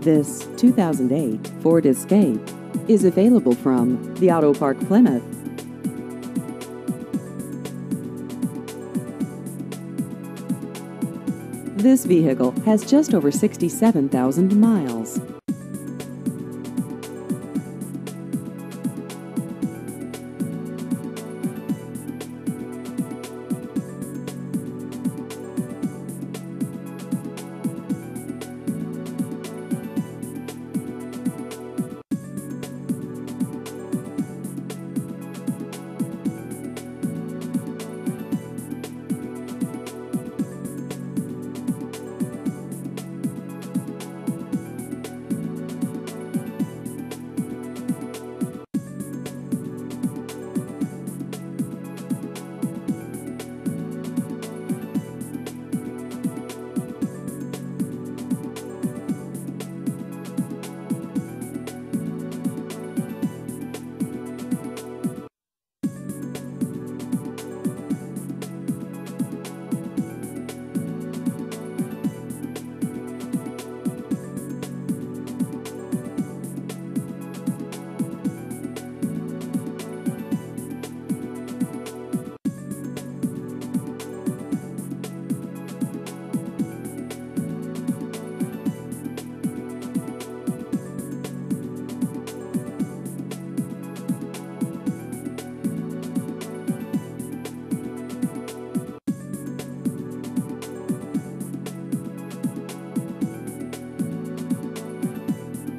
This 2008 Ford Escape is available from the Auto Park Plymouth. This vehicle has just over 67,000 miles.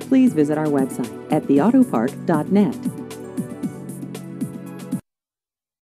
Please visit our website at theautopark.net.